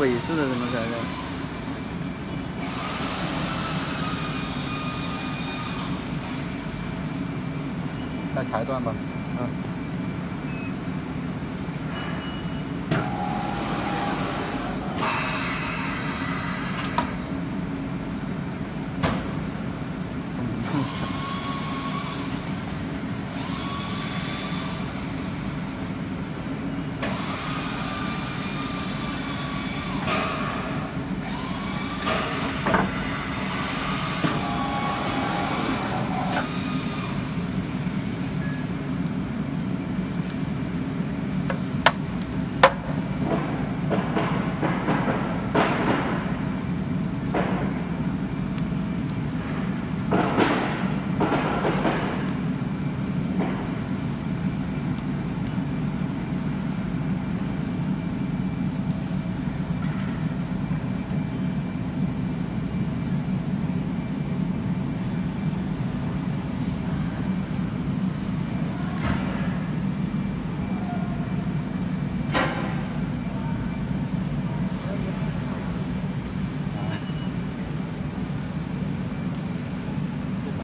尾数的什么材料再裁断吧。嗯。